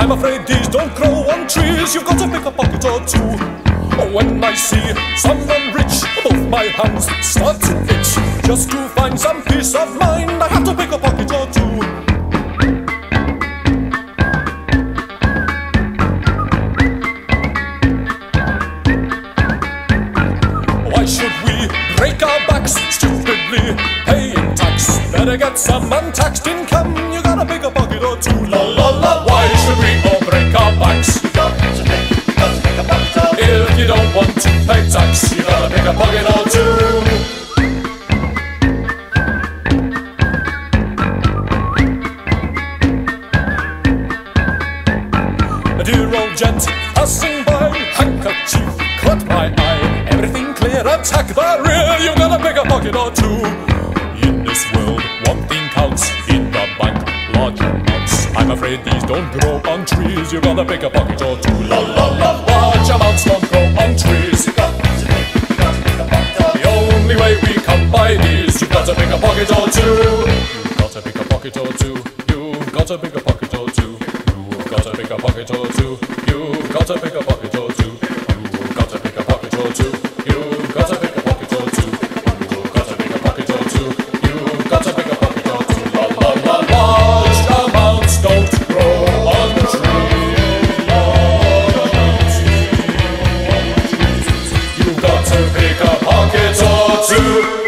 I'm afraid these don't grow on trees. You've got to pick a pocket or two. When I see someone rich, both my hands start to itch. Just to find some peace of mind, I have to pick a pocket or two. Why should we break our backs stupidly paying tax? Better get some untaxed income. You pick a pocket or two. La la la. gent, passing by, handkerchief caught my eye. Everything clear, attack the rear, You gotta pick a pocket or two. In this world, one thing counts, in the bank, large amounts. I'm afraid these don't grow on trees, You gotta pick a pocket or two. La la la, large amounts don't grow on trees. The only way we come by these, you've got to pick a pocket or two. You've got to pick a pocket or two, you've got to pick a pocket or two gotta pick a pocket or two. You've gotta pick a pocket or two. You've gotta pick a pocket or two. You've gotta pick a pocket or two. You've gotta pick a pocket or two. You've gotta pick a pocket or two. La la la, large amounts don't grow on the tree. You've gotta pick a pocket or two.